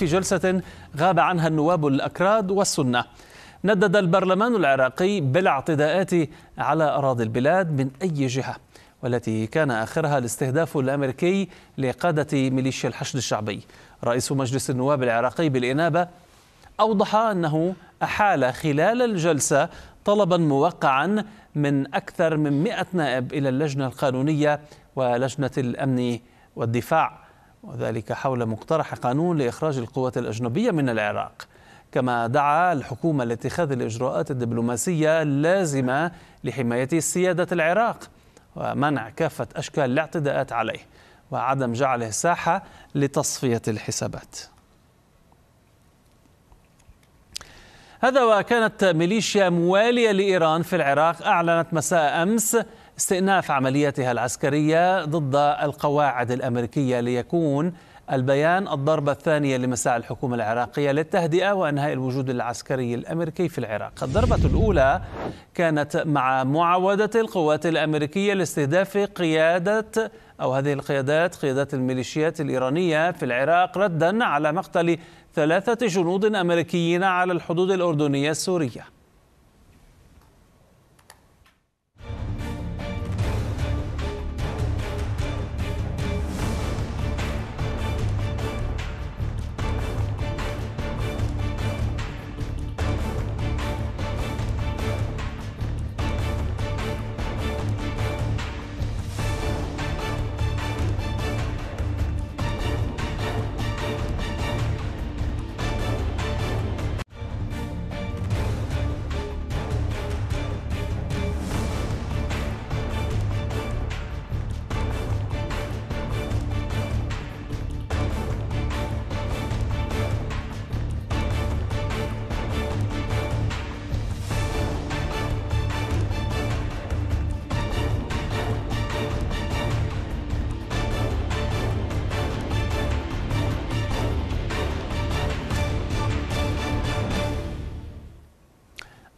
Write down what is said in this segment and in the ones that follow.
في جلسة غاب عنها النواب الأكراد والسنة. ندد البرلمان العراقي بالاعتداءات على أراضي البلاد من أي جهة والتي كان آخرها الاستهداف الأمريكي لقادة ميليشيا الحشد الشعبي. رئيس مجلس النواب العراقي بالإنابة أوضح أنه أحال خلال الجلسة طلبا موقعا من أكثر من 100 نائب إلى اللجنة القانونية ولجنة الأمن والدفاع. وذلك حول مقترح قانون لإخراج القوات الأجنبية من العراق. كما دعا الحكومة لاتخاذ الإجراءات الدبلوماسية اللازمة لحماية سيادة العراق ومنع كافة أشكال الاعتداءات عليه وعدم جعله ساحة لتصفية الحسابات. هذا وكانت ميليشيا موالية لإيران في العراق أعلنت مساء أمس استئناف عملياتها العسكرية ضد القواعد الأمريكية ليكون البيان الضربة الثانية لمساع الحكومة العراقية للتهدئة وإنهاء الوجود العسكري الأمريكي في العراق. الضربة الأولى كانت مع معاودة القوات الأمريكية لاستهداف قيادة أو هذه القيادات قيادات الميليشيات الإيرانية في العراق ردا على مقتل ثلاثة جنود أمريكيين على الحدود الأردنية السورية.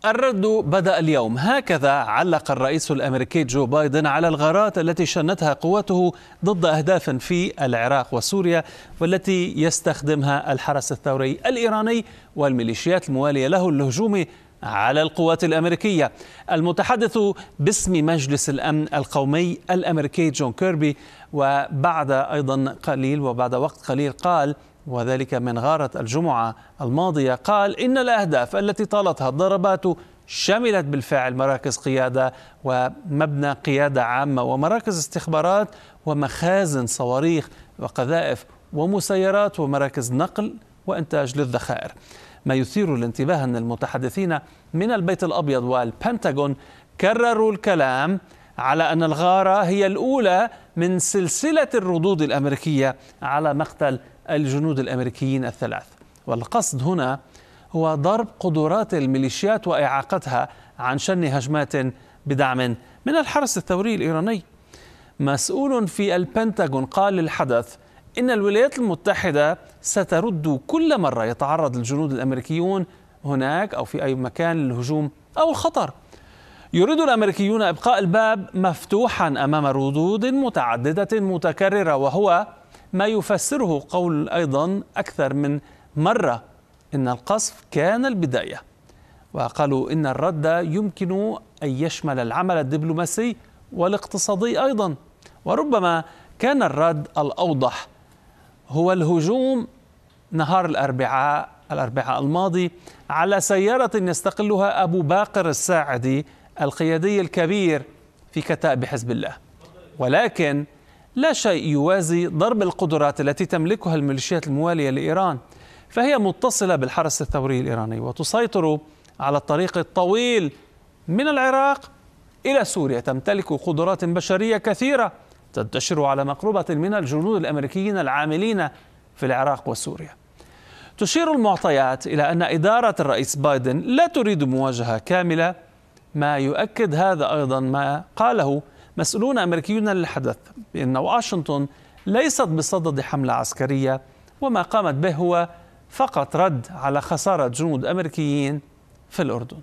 الرد بدأ اليوم. هكذا علق الرئيس الأمريكي جو بايدن على الغارات التي شنتها قوته ضد أهداف في العراق وسوريا والتي يستخدمها الحرس الثوري الإيراني والميليشيات الموالية له للهجوم على القوات الأمريكية. المتحدث باسم مجلس الأمن القومي الأمريكي جون كيربي وبعد أيضا قليل وبعد وقت قليل قال وذلك من غارة الجمعة الماضية. قال إن الأهداف التي طالتها الضربات شملت بالفعل مراكز قيادة ومبنى قيادة عامة ومراكز استخبارات ومخازن صواريخ وقذائف ومسيرات ومراكز نقل وإنتاج للذخائر. ما يثير الانتباه أن المتحدثين من البيت الأبيض والبنتاغون كرروا الكلام على أن الغارة هي الأولى من سلسلة الردود الأمريكية على مقتل الجنود الأمريكيين الثلاث. والقصد هنا هو ضرب قدرات الميليشيات وإعاقتها عن شن هجمات بدعم من الحرس الثوري الإيراني. مسؤول في البنتاغون قال للحدث إن الولايات المتحدة سترد كل مرة يتعرض الجنود الأمريكيون هناك أو في أي مكان للهجوم أو الخطر. يريد الأمريكيون إبقاء الباب مفتوحا أمام ردود متعددة متكررة وهو ما يفسره قول أيضا أكثر من مرة إن القصف كان البداية. وقالوا إن الرد يمكن أن يشمل العمل الدبلوماسي والاقتصادي أيضا. وربما كان الرد الأوضح. هو الهجوم نهار الأربعاء الأربعاء الماضي على سيارة يستقلها أبو باقر الساعدي القيادي الكبير في كتائب حزب الله. ولكن لا شيء يوازي ضرب القدرات التي تملكها الميليشيات الموالية لإيران فهي متصلة بالحرس الثوري الإيراني وتسيطر على الطريق الطويل من العراق إلى سوريا. تمتلك قدرات بشرية كثيرة تنتشر على مقربة من الجنود الأمريكيين العاملين في العراق وسوريا. تشير المعطيات إلى أن إدارة الرئيس بايدن لا تريد مواجهة كاملة ما يؤكد هذا أيضا ما قاله مسؤولون أمريكيون للحدث. بأن واشنطن ليست بصدد حملة عسكرية وما قامت به هو فقط رد على خسارة جنود أمريكيين في الأردن.